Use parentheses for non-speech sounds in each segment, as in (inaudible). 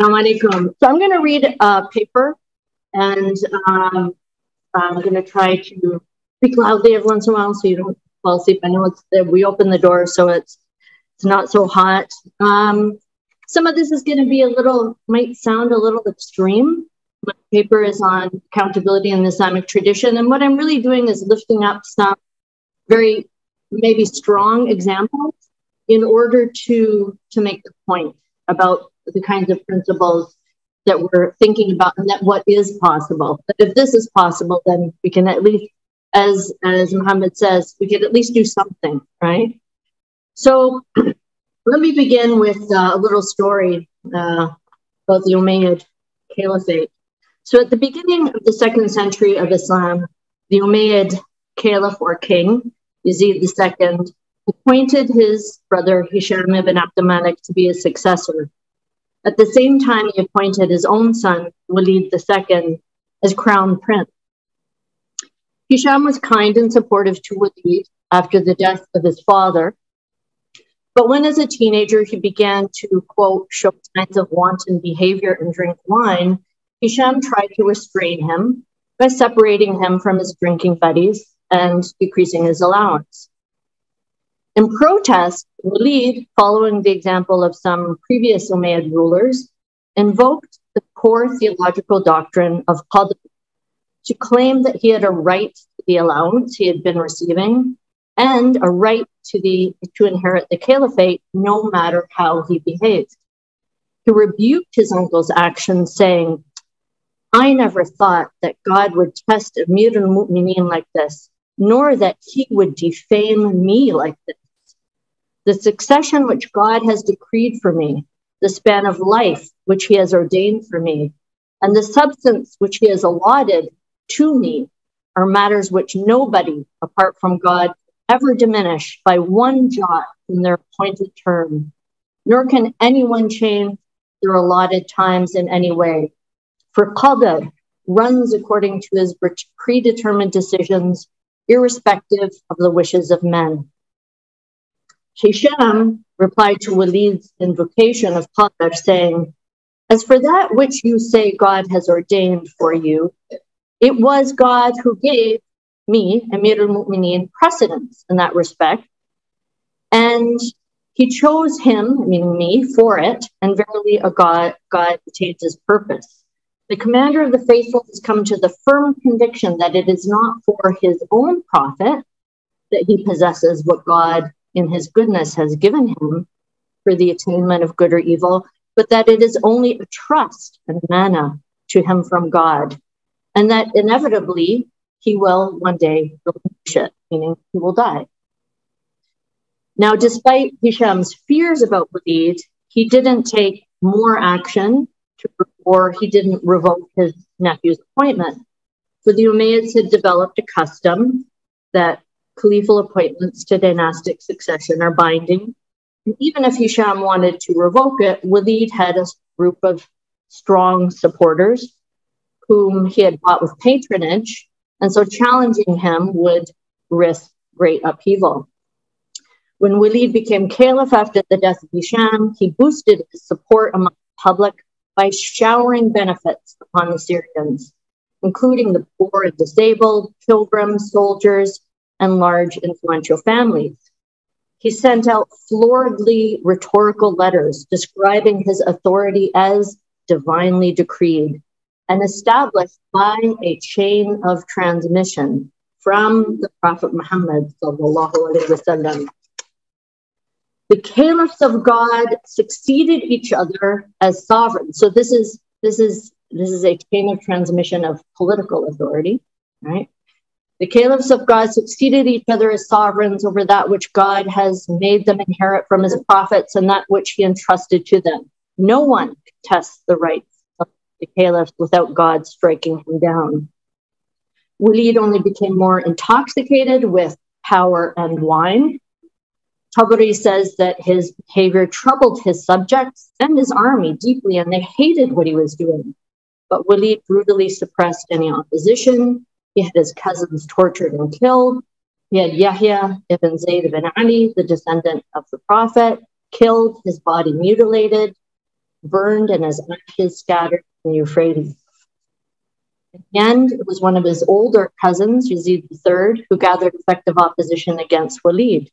Assalamu. So I'm going to read a paper and um, I'm going to try to speak loudly every once in a while so you don't fall asleep. I know it's we open the door so it's it's not so hot. Um, some of this is going to be a little might sound a little extreme. My paper is on accountability in the Islamic tradition, and what I'm really doing is lifting up some very maybe strong examples in order to to make the point about the kinds of principles that we're thinking about and that what is possible. But if this is possible, then we can at least, as as Muhammad says, we can at least do something, right? So (clears throat) let me begin with uh, a little story uh, about the Umayyad Caliphate. So at the beginning of the second century of Islam, the Umayyad Caliph or king, Yazid II, appointed his brother Hisham ibn Abd Malik to be his successor at the same time, he appointed his own son, Walid II, as crown prince. Hisham was kind and supportive to Walid after the death of his father. But when, as a teenager, he began to, quote, show signs of wanton behavior and drink wine, Hisham tried to restrain him by separating him from his drinking buddies and decreasing his allowance. In protest, Walid, following the example of some previous Umayyad rulers, invoked the core theological doctrine of qadr to claim that he had a right to the allowance he had been receiving and a right to, the, to inherit the caliphate no matter how he behaved. He rebuked his uncle's actions, saying, I never thought that God would test Amir al-Mu'mineen like this, nor that he would defame me like this the succession which God has decreed for me, the span of life which he has ordained for me, and the substance which he has allotted to me are matters which nobody apart from God ever diminish by one jot in their appointed term, nor can anyone change their allotted times in any way. For Qadr runs according to his predetermined decisions, irrespective of the wishes of men. Hisham replied to Walid's invocation of Qadr, saying, As for that which you say God has ordained for you, it was God who gave me, Amir al Mu'mineen, precedence in that respect. And he chose him, meaning me, for it, and verily a God, God attains his purpose. The commander of the faithful has come to the firm conviction that it is not for his own profit that he possesses what God in his goodness has given him for the attainment of good or evil, but that it is only a trust and manna to him from God, and that inevitably he will one day relinquish it, meaning he will die. Now, despite Hisham's fears about Walid, he didn't take more action to, or he didn't revoke his nephew's appointment. So the Umayyads had developed a custom that Caliphal appointments to dynastic succession are binding. And even if Hisham wanted to revoke it, Walid had a group of strong supporters whom he had bought with patronage. And so challenging him would risk great upheaval. When Walid became caliph after the death of Hisham, he boosted his support among the public by showering benefits upon the Syrians, including the poor and disabled, pilgrims, soldiers, and large influential families. He sent out floridly rhetorical letters describing his authority as divinely decreed and established by a chain of transmission from the Prophet Muhammad. The caliphs of God succeeded each other as sovereigns. So this is this is this is a chain of transmission of political authority, right? The caliphs of God succeeded each other as sovereigns over that which God has made them inherit from his prophets and that which he entrusted to them. No one contests the rights of the caliphs without God striking him down. Walid only became more intoxicated with power and wine. Tabari says that his behavior troubled his subjects and his army deeply, and they hated what he was doing. But Walid brutally suppressed any opposition he had his cousins tortured and killed. He had Yahya ibn Zayd ibn Ali, the descendant of the Prophet, killed, his body mutilated. burned and his ashes scattered in the Euphrates. In the end, it was one of his older cousins, Yazid III, who gathered effective opposition against Walid.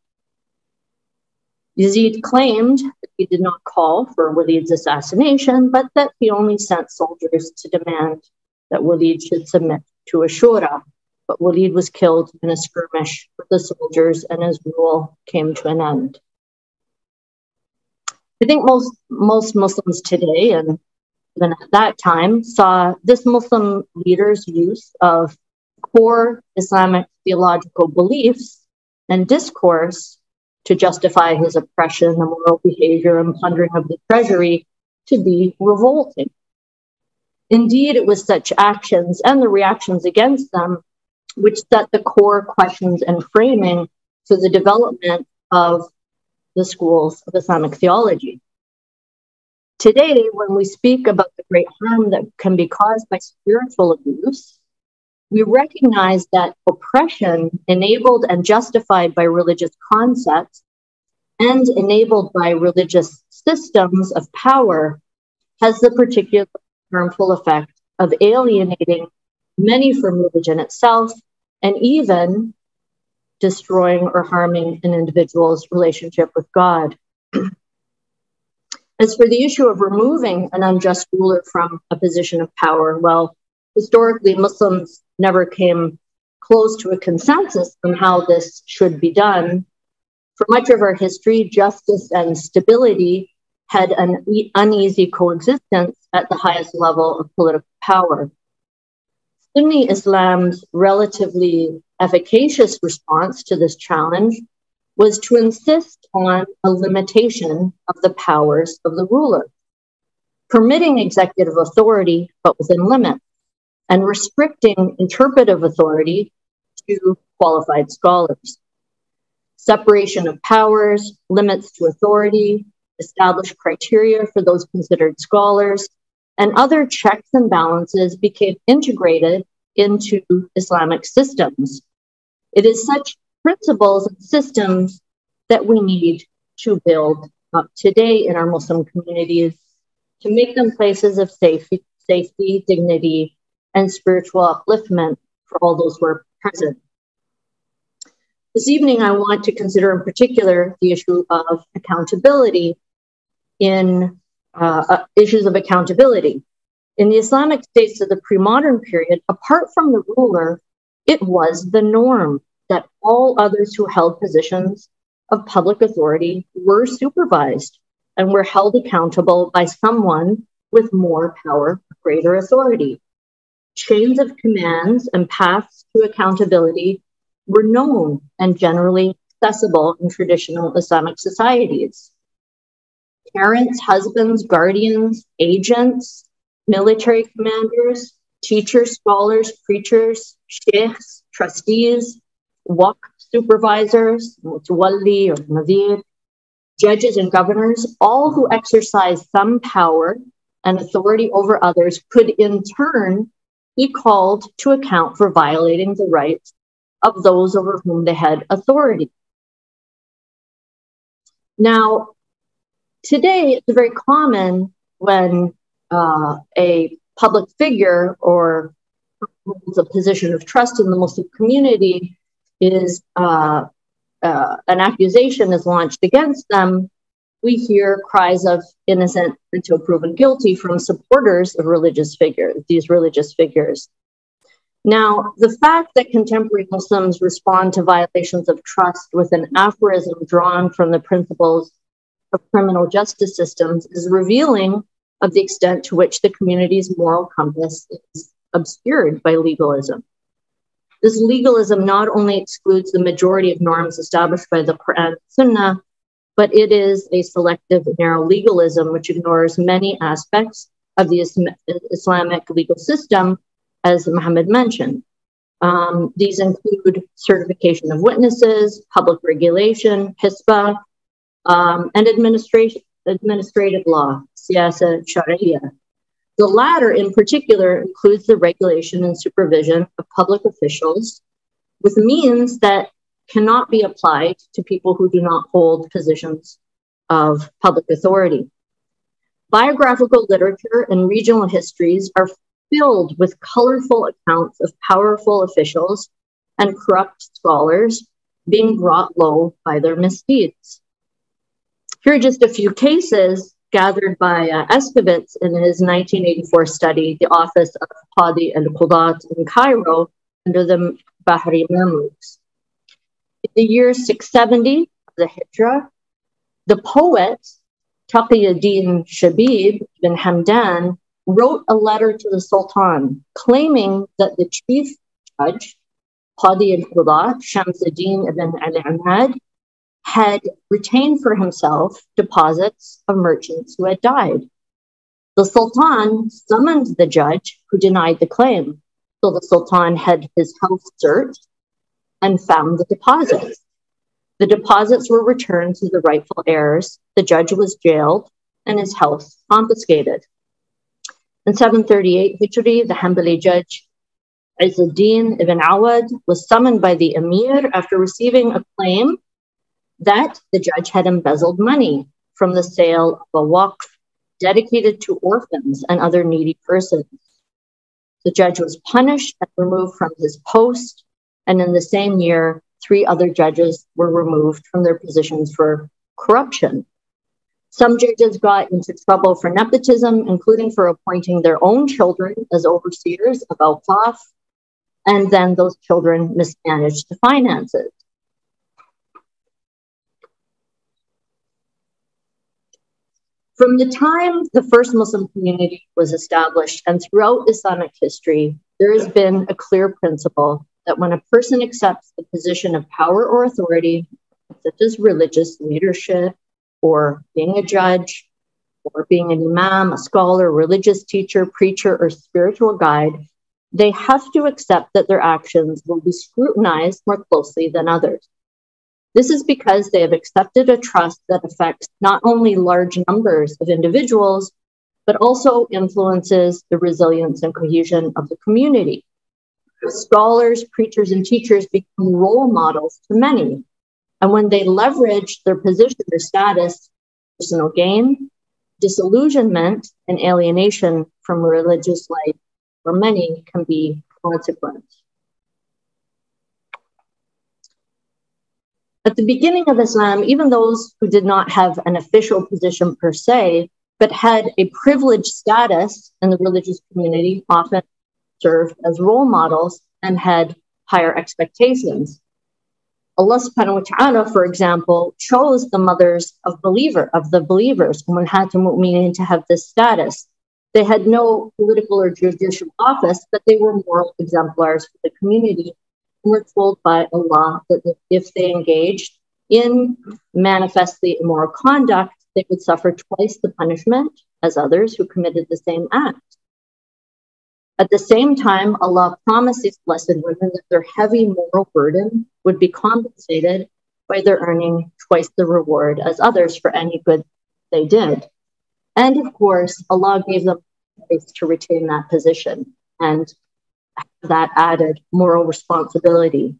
Yazid claimed that he did not call for Walid's assassination, but that he only sent soldiers to demand that Walid should submit to a shura. But Walid was killed in a skirmish with the soldiers, and his rule came to an end. I think most most Muslims today, and even at that time, saw this Muslim leader's use of core Islamic theological beliefs and discourse to justify his oppression, immoral behavior, and plundering of the treasury to be revolting. Indeed, it was such actions and the reactions against them which set the core questions and framing for the development of the schools of Islamic theology. Today, when we speak about the great harm that can be caused by spiritual abuse, we recognize that oppression enabled and justified by religious concepts and enabled by religious systems of power has the particular harmful effect of alienating many from religion itself and even destroying or harming an individual's relationship with God. As for the issue of removing an unjust ruler from a position of power, well, historically, Muslims never came close to a consensus on how this should be done. For much of our history, justice and stability had an uneasy coexistence at the highest level of political power. Sunni Islam's relatively efficacious response to this challenge was to insist on a limitation of the powers of the ruler, permitting executive authority, but within limits, and restricting interpretive authority to qualified scholars. Separation of powers, limits to authority, established criteria for those considered scholars, and other checks and balances became integrated into Islamic systems. It is such principles and systems that we need to build up today in our Muslim communities to make them places of safety, safety, dignity, and spiritual upliftment for all those who are present. This evening, I want to consider in particular the issue of accountability in uh, uh, issues of accountability. In the Islamic states of the pre modern period, apart from the ruler, it was the norm that all others who held positions of public authority were supervised and were held accountable by someone with more power, greater authority. Chains of commands and paths to accountability were known and generally accessible in traditional Islamic societies parents, husbands, guardians, agents, military commanders, teachers, scholars, preachers, sheikhs, trustees, waqf supervisors, mutawalli or nadir, judges and governors, all who exercise some power and authority over others could in turn be called to account for violating the rights of those over whom they had authority. Now, today it's very common when uh, a public figure or holds a position of trust in the Muslim community is uh, uh, an accusation is launched against them, we hear cries of innocent until proven guilty from supporters of religious figures, these religious figures. Now, the fact that contemporary Muslims respond to violations of trust with an aphorism drawn from the principles of criminal justice systems is revealing of the extent to which the community's moral compass is obscured by legalism. This legalism not only excludes the majority of norms established by the Quran and Sunnah, but it is a selective, narrow legalism which ignores many aspects of the Islamic legal system, as Muhammad mentioned. Um, these include certification of witnesses, public regulation, hisbah, um, and administration, administrative law, siyasa sharia. The latter, in particular, includes the regulation and supervision of public officials with means that cannot be applied to people who do not hold positions of public authority. Biographical literature and regional histories are filled with colorful accounts of powerful officials and corrupt scholars being brought low by their misdeeds. Here are just a few cases gathered by uh, in his 1984 study, The Office of Qadi al-Qudat in Cairo under the Bahri Mamluks. In the year 670 of the Hijra, the poet Taqiyuddin Shabib bin Hamdan wrote a letter to the Sultan claiming that the chief judge, Qadi al-Qudat, Shamsuddin ibn al-Ahmad, had retained for himself deposits of merchants who had died. The Sultan summoned the judge who denied the claim. So the Sultan had his house searched and found the deposits. The deposits were returned to the rightful heirs. The judge was jailed and his house confiscated. In 738 Hijri, the Hanbali judge Izzuddin ibn Awad was summoned by the emir after receiving a claim that the judge had embezzled money from the sale of a waqf dedicated to orphans and other needy persons. The judge was punished and removed from his post, and in the same year, three other judges were removed from their positions for corruption. Some judges got into trouble for nepotism, including for appointing their own children as overseers of Awqaf, and then those children mismanaged the finances. From the time the first Muslim community was established and throughout Islamic history, there has been a clear principle that when a person accepts the position of power or authority, such as religious leadership or being a judge or being an imam, a scholar, religious teacher, preacher, or spiritual guide, they have to accept that their actions will be scrutinized more closely than others. This is because they have accepted a trust that affects not only large numbers of individuals, but also influences the resilience and cohesion of the community. Scholars, preachers, and teachers become role models to many. And when they leverage their position or status, personal gain, disillusionment, and alienation from religious life for many can be consequent. At the beginning of Islam, even those who did not have an official position per se, but had a privileged status in the religious community, often served as role models and had higher expectations. Allah subhanahu wa ta'ala, for example, chose the mothers of believer of the believers, mu'minin, to have this status. They had no political or judicial office, but they were moral exemplars for the community were told by Allah that if they engaged in manifestly immoral conduct, they would suffer twice the punishment as others who committed the same act. At the same time, Allah promised these blessed women that their heavy moral burden would be compensated by their earning twice the reward as others for any good they did. And of course, Allah gave them space to retain that position. And that added moral responsibility.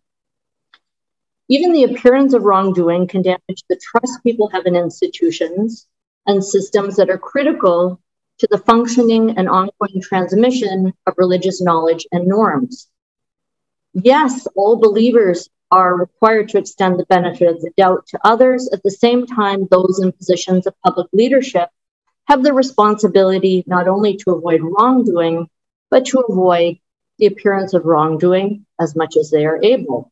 Even the appearance of wrongdoing can damage the trust people have in institutions and systems that are critical to the functioning and ongoing transmission of religious knowledge and norms. Yes, all believers are required to extend the benefit of the doubt to others. At the same time, those in positions of public leadership have the responsibility not only to avoid wrongdoing, but to avoid the appearance of wrongdoing as much as they are able.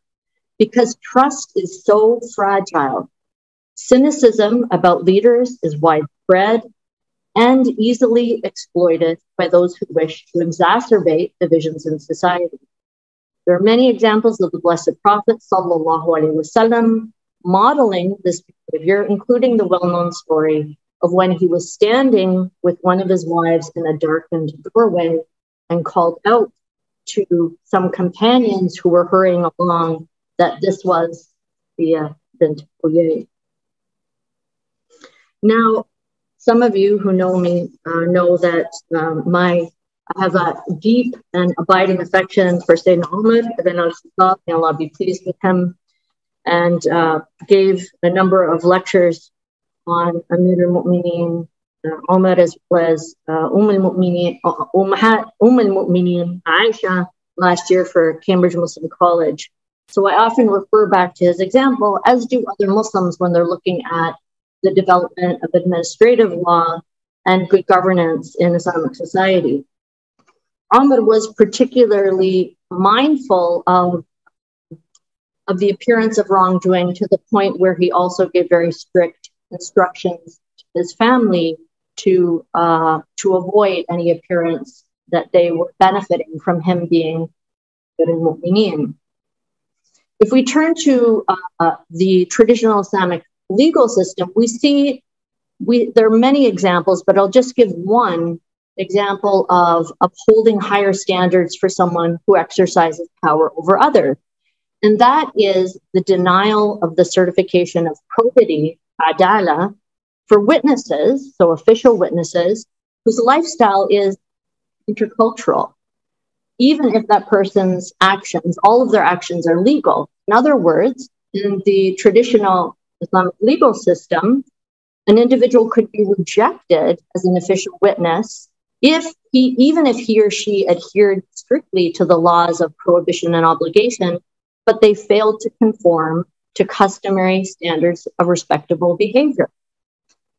Because trust is so fragile, cynicism about leaders is widespread and easily exploited by those who wish to exacerbate divisions in society. There are many examples of the Blessed Prophet wasallam modeling this behavior, including the well-known story of when he was standing with one of his wives in a darkened doorway and called out to some companions who were hurrying along that this was the uh, bint Now, some of you who know me uh, know that um, my I have a deep and abiding affection for Sayyidina Umar ibn al-Khattab, may Allah be pleased with him, and uh, gave a number of lectures on Amir al-Mu'mineen Umar as well as uh, Umm al-Mu'mineen, Umm al-Mu'mineen Aisha last year for Cambridge Muslim College. So I often refer back to his example, as do other Muslims when they're looking at the development of administrative law and good governance in Islamic society. Umar was particularly mindful of, of the appearance of wrongdoing to the point where he also gave very strict instructions to his family to, uh, to avoid any appearance that they were benefiting from him being good in mu'mineen. If we turn to uh, the traditional Islamic legal system, we see we, there are many examples, but I'll just give one example of upholding higher standards for someone who exercises power over others. And that is the denial of the certification of probity, adala, for witnesses, so official witnesses, whose lifestyle is intercultural. Even if that person's actions, all of their actions are legal. In other words, in the traditional Islamic legal system, an individual could be rejected as an official witness if he, even if he or she adhered strictly to the laws of prohibition and obligation, but they failed to conform to customary standards of respectable behavior.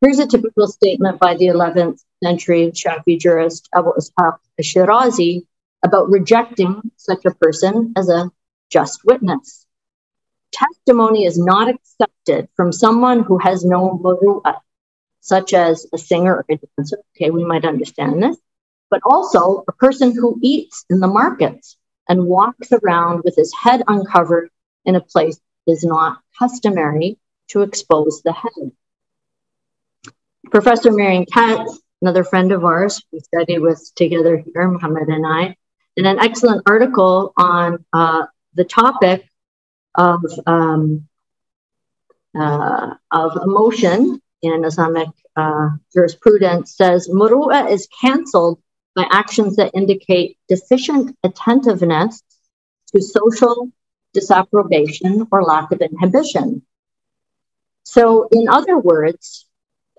Here's a typical statement by the 11th century Shafi jurist Abu Ishaq al-Shirazi about rejecting such a person as a just witness. Testimony is not accepted from someone who has no muru'ah, such as a singer or a dancer. Okay, we might understand this, but also a person who eats in the markets and walks around with his head uncovered in a place that is not customary to expose the head. Professor Marion Katz, another friend of ours, we studied with together here, Muhammad and I, did an excellent article on uh, the topic of um, uh, of emotion in Islamic uh, jurisprudence says muru'a is canceled by actions that indicate deficient attentiveness to social disapprobation or lack of inhibition. So, in other words,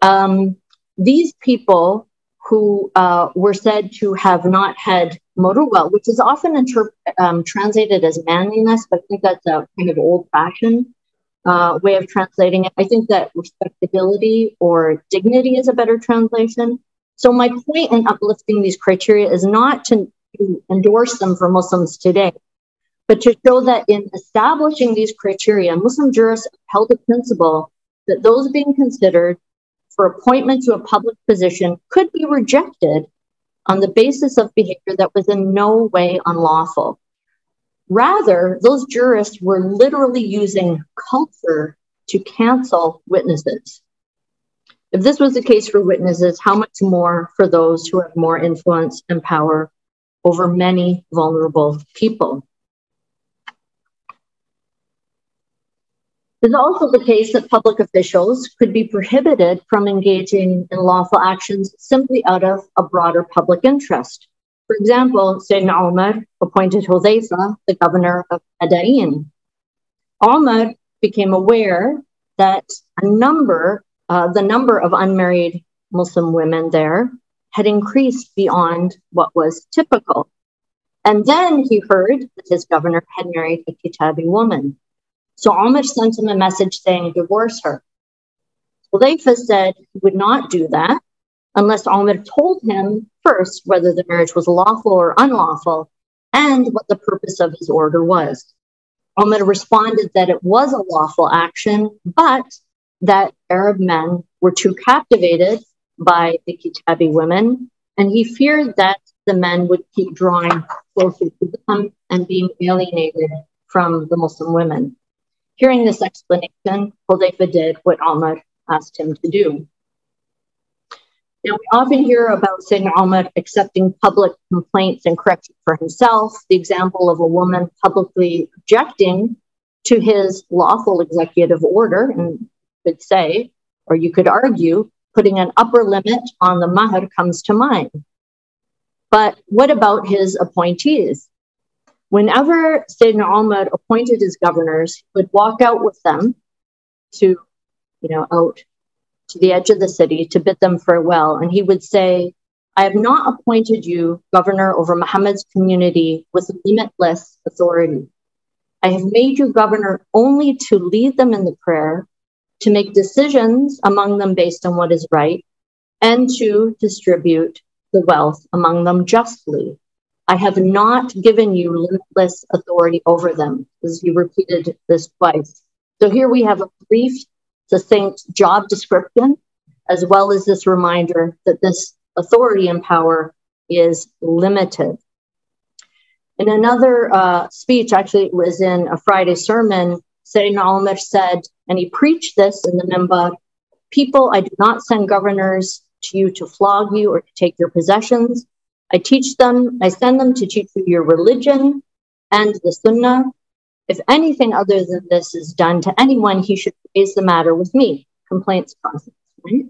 um, these people who uh, were said to have not had muru'a, which is often um, translated as manliness, but I think that's a kind of old fashioned uh, way of translating it. I think that respectability or dignity is a better translation. So, my point in uplifting these criteria is not to, to endorse them for Muslims today, but to show that in establishing these criteria, Muslim jurists held a principle that those being considered for appointment to a public position could be rejected on the basis of behavior that was in no way unlawful. Rather, those jurists were literally using culture to cancel witnesses. If this was the case for witnesses, how much more for those who have more influence and power over many vulnerable people? It is also the case that public officials could be prohibited from engaging in lawful actions simply out of a broader public interest. For example, Sayyidina Umar appointed Hudayfa the governor of Adain. Umar became aware that a number, uh, the number of unmarried Muslim women there had increased beyond what was typical. And then he heard that his governor had married a Kitabi woman. So Umar sent him a message saying, divorce her. Hudayfa said he would not do that unless Umar told him first whether the marriage was lawful or unlawful and what the purpose of his order was. Umar responded that it was a lawful action, but that Arab men were too captivated by the Kitabi women, and he feared that the men would keep drawing closer to them and being alienated from the Muslim women. Hearing this explanation, Hudayfa did what Umar asked him to do. Now, we often hear about Sayyidina Umar accepting public complaints and corrections for himself. The example of a woman publicly objecting to his lawful executive order, and could say, or you could argue, putting an upper limit on the mahar comes to mind. But what about his appointees? Whenever Sayyidina Umar appointed his governors, he would walk out with them to, you know, out to the edge of the city to bid them farewell. And he would say, I have not appointed you governor over Muhammad's community with limitless authority. I have made you governor only to lead them in the prayer, to make decisions among them based on what is right, and to distribute the wealth among them justly. I have not given you limitless authority over them, as you repeated this twice. So here we have a brief, succinct job description, as well as this reminder that this authority and power is limited. In another uh, speech, actually, it was in a Friday sermon, Sayyidina Umar said, and he preached this in the Minbar People, I do not send governors to you to flog you or to take your possessions. I teach them, I send them to teach you your religion and the Sunnah. If anything other than this is done to anyone, he should raise the matter with me. Complaints process, right?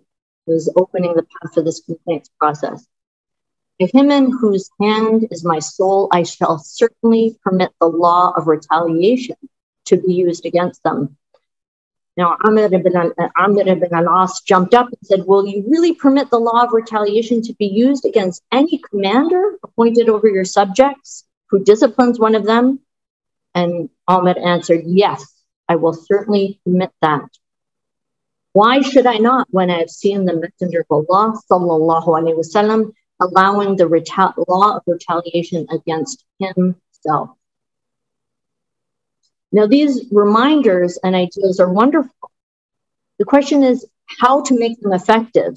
Was opening the path for this complaints process. To him in whose hand is my soul, I shall certainly permit the law of retaliation to be used against them. Now, Amr ibn, ibn al-As jumped up and said, will you really permit the law of retaliation to be used against any commander appointed over your subjects who disciplines one of them? And Umar answered, yes, I will certainly permit that. Why should I not when I have seen the Messenger of Allah sallallahu wasallam allowing the law of retaliation against himself? Now, these reminders and ideas are wonderful. The question is how to make them effective.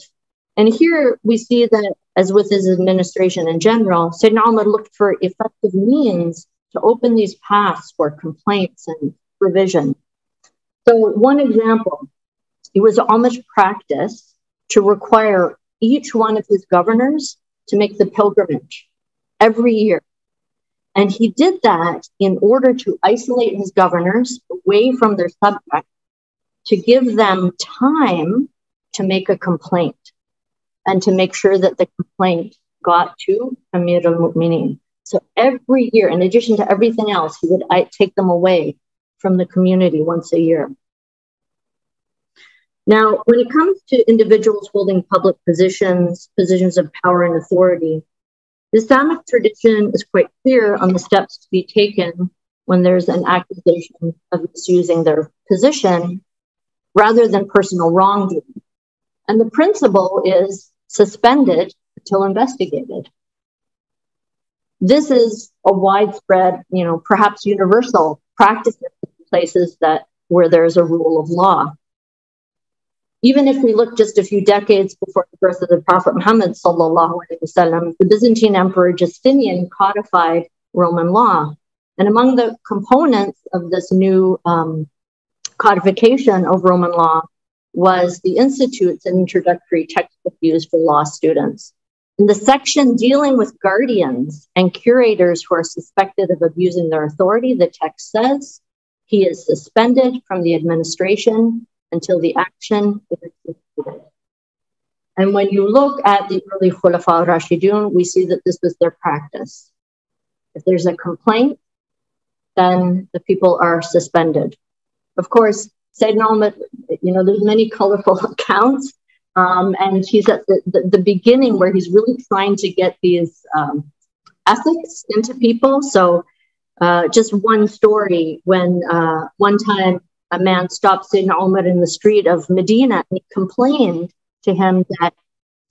And here we see that, as with his administration in general, Sayyidina Umar looked for effective means to open these paths for complaints and revision. So, one example, it was almost practice to require each one of his governors to make the pilgrimage every year and he did that in order to isolate his governors away from their subjects, to give them time to make a complaint and to make sure that the complaint got to Amir al Mu'mineen. So every year, in addition to everything else, he would take them away from the community once a year. Now, when it comes to individuals holding public positions, positions of power and authority, the Islamic tradition is quite clear on the steps to be taken when there's an accusation of misusing their position rather than personal wrongdoing. And the principle is suspended until investigated. This is a widespread, you know, perhaps universal practice in places that where there's a rule of law even if we look just a few decades before the birth of the Prophet Muhammad, wasallam, the Byzantine Emperor Justinian codified Roman law. And among the components of this new um, codification of Roman law was the Institutes introductory textbook used for law students. In the section dealing with guardians and curators who are suspected of abusing their authority, the text says he is suspended from the administration until the action is completed. And when you look at the early Khulafa Rashidun, we see that this was their practice. If there's a complaint, then the people are suspended. Of course, Sayyidina Umar, you know, there's many colorful (laughs) accounts. Um, and he's at the, the, the, beginning where he's really trying to get these um, ethics into people. So uh, just one story when uh, one time a man stopped Sayyidina Umar in the street of Medina and he complained to him that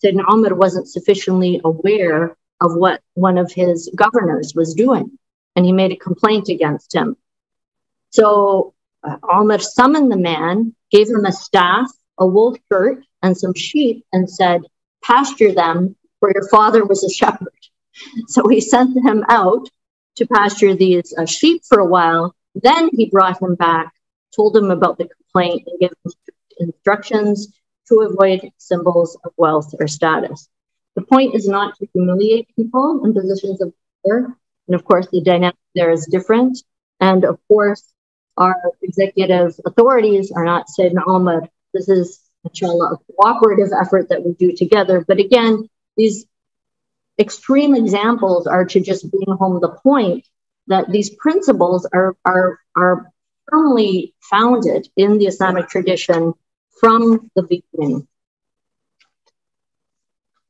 Sayyidina Umar wasn't sufficiently aware of what one of his governors was doing. And he made a complaint against him. So uh, Umar summoned the man, gave him a staff, a wool shirt, and some sheep, and said, Pasture them, for your father was a shepherd. (laughs) So he sent him out to pasture these uh, sheep for a while. Then he brought him back told him about the complaint and gave instructions to avoid symbols of wealth or status. The point is not to humiliate people in positions of power. And of course, the dynamic there is different. And of course, our executive authorities are not saying, oh, Umar, this is inshallah a cooperative effort that we do together. But again, these extreme examples are to just bring home the point that these principles are, are, are firmly founded in the Islamic tradition from the beginning.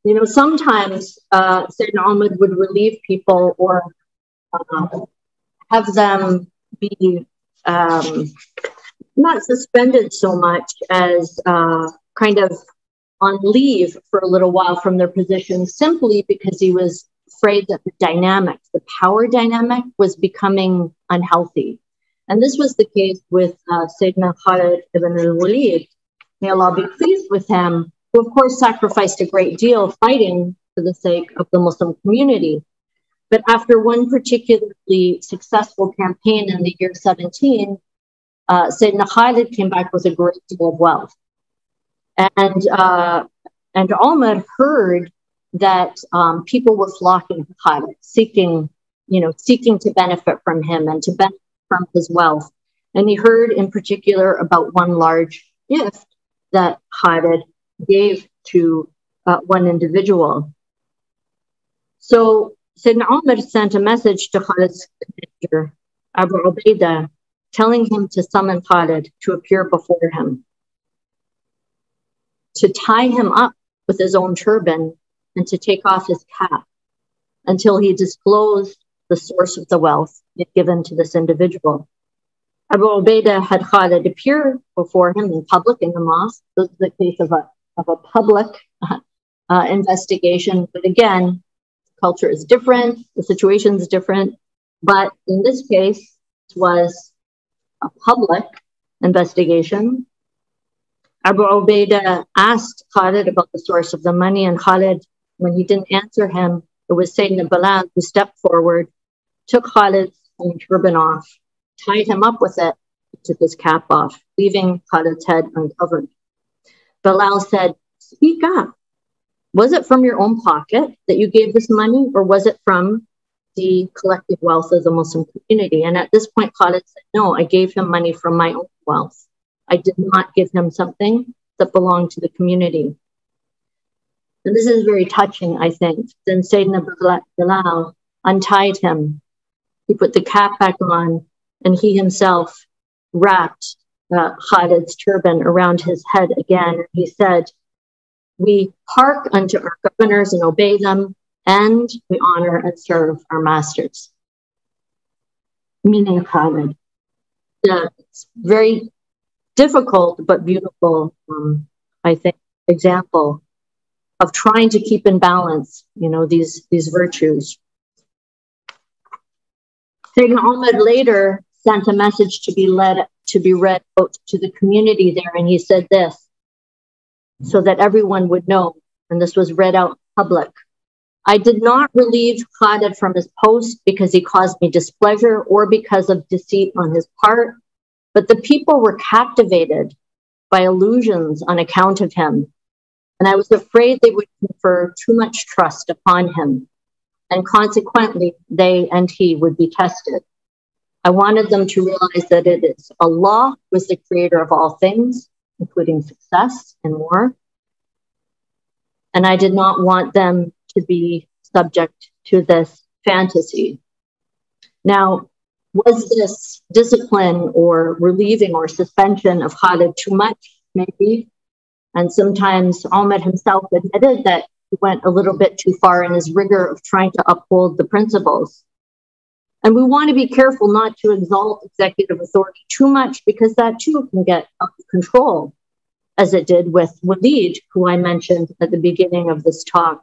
you know, sometimes uh, Sayyidina Umar would relieve people or uh, have them be um, not suspended so much as uh, kind of on leave for a little while from their position simply because he was afraid that the dynamic, the power dynamic, was becoming unhealthy. And this was the case with uh, Sayyidina Khalid ibn al-Walid. May Allah be pleased with him, who of course sacrificed a great deal fighting for the sake of the Muslim community. But after one particularly successful campaign in the year 17, uh, Sayyidina Khalid came back with a great deal of wealth. And, uh, and Omar heard that um, people were flocking to Khalid, seeking, you know, seeking to benefit from him and to benefit from his wealth. And he heard in particular about one large gift that Khalid gave to uh, one individual. So Sayyidina Umar sent a message to Khalid's commander, Abu Ubaidah, telling him to summon Khalid to appear before him, to tie him up with his own turban and to take off his cap until he disclosed the source of the wealth given to this individual. Abu Ubaidah had Khalid appear before him in public in the mosque. This is the case of a, of a public uh, investigation. But again, culture is different, the situation is different. But in this case, it was a public investigation. Abu Ubaidah asked Khalid about the source of the money, and Khalid, when he didn't answer him, it was Sayyidina Bilal who stepped forward, took Khalid's own turban off, tied him up with it, took his cap off, leaving Khalid's head uncovered. Bilal said, Speak up. Was it from your own pocket that you gave this money, or was it from the collective wealth of the Muslim community? And at this point, Khalid said, No, I gave him money from my own wealth. I did not give him something that belonged to the community. And this is very touching, I think. Then Sayyidina Bilal untied him. He put the cap back on, and he himself wrapped uh, Khalid's turban around his head again. He said, We hark unto our governors and obey them, and we honor and serve our masters. Meaning Khalid. Yeah, it's very difficult but beautiful, um, I think, example of trying to keep in balance, you know, these these virtues. Sayyidina Umar later sent a message to be led to be read out to the community there, and he said this, so that everyone would know, and this was read out public. I did not relieve Khalid from his post because he caused me displeasure or because of deceit on his part, but the people were captivated by illusions on account of him. And I was afraid they would confer too much trust upon him. And consequently, they and he would be tested. I wanted them to realize that it is Allah who is the creator of all things, including success and more. And I did not want them to be subject to this fantasy. Now, was this discipline or relieving or suspension of Khalid too much? Maybe. And sometimes Umar himself admitted that he went a little bit too far in his rigor of trying to uphold the principles. And we want to be careful not to exalt executive authority too much because that too can get out of control, as it did with Walid, who I mentioned at the beginning of this talk,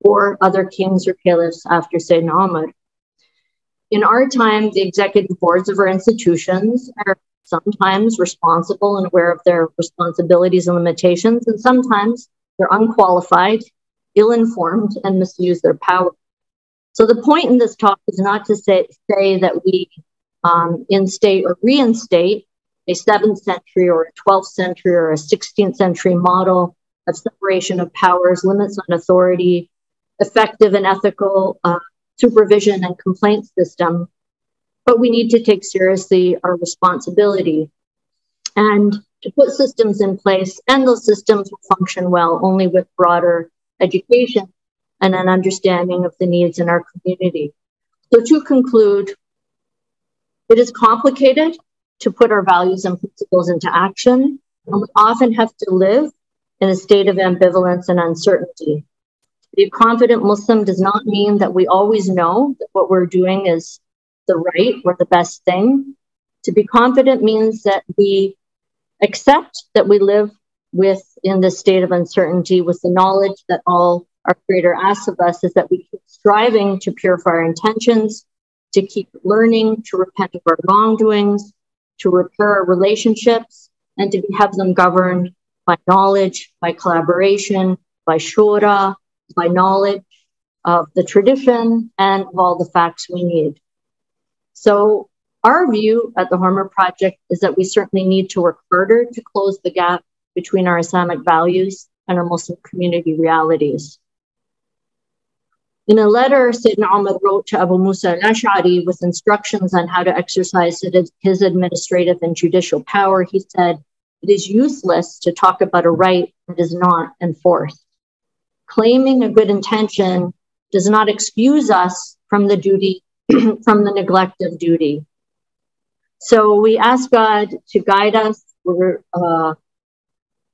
or other kings or caliphs after Sayyidina Umar. In our time, the executive boards of our institutions are sometimes responsible and aware of their responsibilities and limitations, and sometimes they're unqualified, ill informed, and misuse their power. So, the point in this talk is not to say, say that we um, instate or reinstate a 7th century or a 12th century or a 16th century model of separation of powers, limits on authority, effective and ethical uh, supervision and complaint system, but we need to take seriously our responsibility and to put systems in place, and those systems will function well only with broader education and an understanding of the needs in our community. So, to conclude, it is complicated to put our values and principles into action, and we often have to live in a state of ambivalence and uncertainty. be a confident Muslim does not mean that we always know that what we're doing is the right or the best thing. To be confident means that we accept that we live with in this state of uncertainty with the knowledge that all our creator asks of us is that we keep striving to purify our intentions, to keep learning, to repent of our wrongdoings, to repair our relationships, and to have them governed by knowledge, by collaboration, by shura, by knowledge of the tradition and of all the facts we need. So our view at the Hurma Project is that we certainly need to work harder to close the gap between our Islamic values and our Muslim community realities. In a letter, Sayyidina Umar wrote to Abu Musa al-Ash'ari with instructions on how to exercise his administrative and judicial power, he said, it is useless to talk about a right that is not enforced. Claiming a good intention does not excuse us from the duty, (clears throat) from the neglect of duty. So we ask God to guide us. We're uh,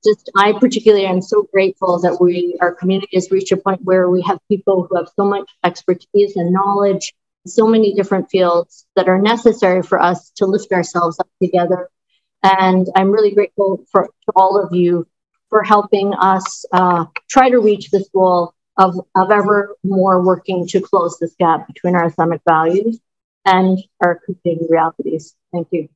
just, I particularly am so grateful that we, our community has reached a point where we have people who have so much expertise and knowledge, so many different fields that are necessary for us to lift ourselves up together. And I'm really grateful for, to all of you for helping us uh, try to reach this goal of, of ever more working to close this gap between our Islamic values and our community realities. Thank you.